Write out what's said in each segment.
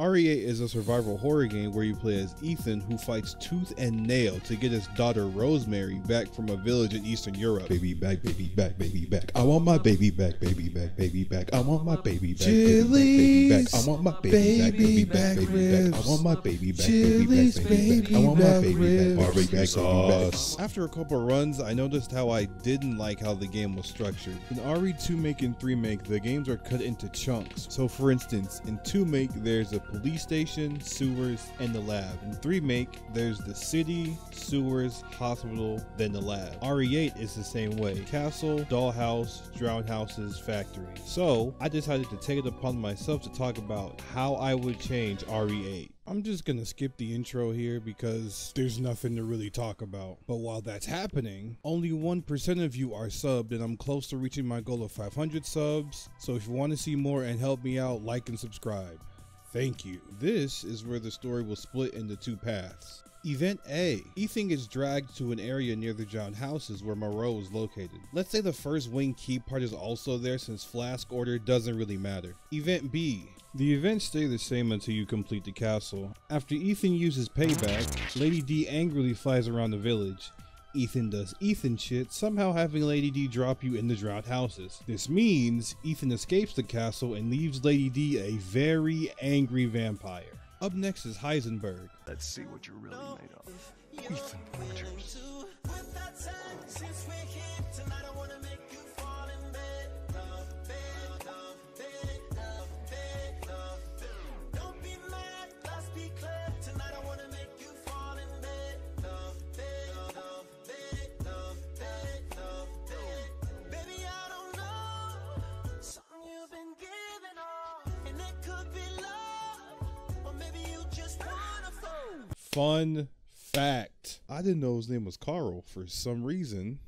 RE8 is a survival horror game where you play as Ethan who fights tooth and nail to get his daughter Rosemary back from a village in Eastern Europe. Baby back, baby back, baby back. I want my baby back, baby back, baby back. I want my baby back, baby back, baby back. I want my baby back, baby back, baby back. I want my baby back, baby back, baby back. I want my baby back, baby back, baby back. After a couple runs, I noticed how I didn't like how the game was structured. In RE2 Make and 3 Make, the games are cut into chunks. So for instance, in 2 Make, there's a police station, sewers, and the lab. In 3 Make, there's the city, sewers, hospital, then the lab. RE8 is the same way. Castle, dollhouse, drown houses, factory. So I decided to take it upon myself to talk about how I would change RE8. I'm just gonna skip the intro here because there's nothing to really talk about. But while that's happening, only 1% of you are subbed and I'm close to reaching my goal of 500 subs. So if you want to see more and help me out, like and subscribe. Thank you. This is where the story will split into two paths. Event A. Ethan gets dragged to an area near the drowned houses where Moreau is located. Let's say the first wing key part is also there since flask order doesn't really matter. Event B. The events stay the same until you complete the castle. After Ethan uses payback, Lady D angrily flies around the village. Ethan does Ethan shit, somehow having Lady D drop you in the drowned houses. This means Ethan escapes the castle and leaves Lady D a very angry vampire. Up next is Heisenberg. Let's see what you're really made of. Ethan Rogers. Fun fact I didn't know his name was Karl for some reason.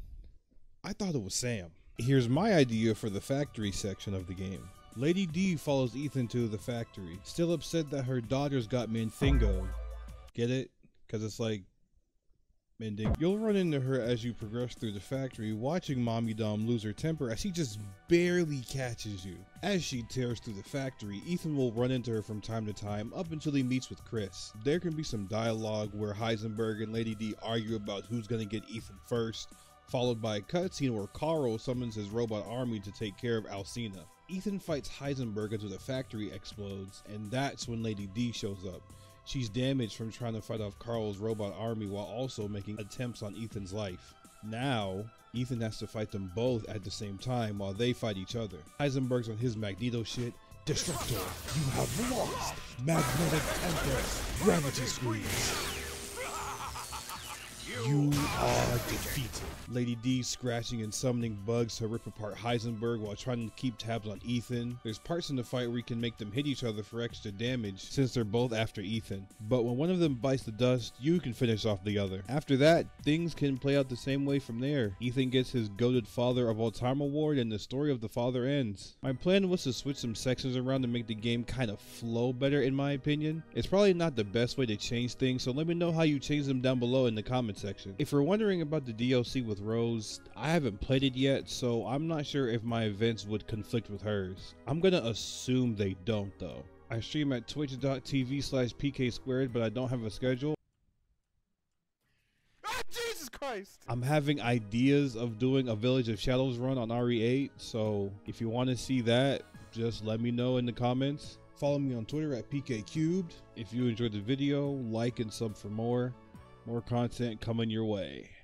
I thought it was Sam. Here's my idea for the factory section of the game. Lady D follows Ethan to the factory, still upset that her daughters got Mandingo. Get it? Because it's like Mandingo. You'll run into her as you progress through the factory, watching Mommy Dom lose her temper as she just barely catches you. As she tears through the factory, Ethan will run into her from time to time up until he meets with Chris. There can be some dialogue where Heisenberg and Lady D argue about who's gonna get Ethan first, followed by a cutscene where Karl summons his robot army to take care of Alcina. Ethan fights Heisenberg until the factory explodes, and that's when Lady D shows up. She's damaged from trying to fight off Karl's robot army while also making attempts on Ethan's life. Now, Ethan has to fight them both at the same time while they fight each other. Heisenberg's on his Magneto shit. Destructor, you have lost! Magnetic Panther, Gravity Squeeze! You are defeated. Lady D scratching and summoning bugs to rip apart Heisenberg while trying to keep tabs on Ethan. There's parts in the fight where you can make them hit each other for extra damage since they're both after Ethan. But when one of them bites the dust, you can finish off the other. After that, things can play out the same way from there. Ethan gets his goaded father of all time award and the story of the father ends. My plan was to switch some sections around to make the game kind of flow better in my opinion. It's probably not the best way to change things, so let me know how you change them down below in the comment section. If you're wondering about the DLC with Rose, I haven't played it yet, so I'm not sure if my events would conflict with hers. I'm gonna assume they don't though. I stream at twitch.tv slash pk squared, but I don't have a schedule. Ah, Jesus Christ! I'm having ideas of doing a Village of Shadows run on RE8, so if you want to see that, just let me know in the comments. Follow me on Twitter at PKCubed. If you enjoyed the video, like and sub for more. More content coming your way.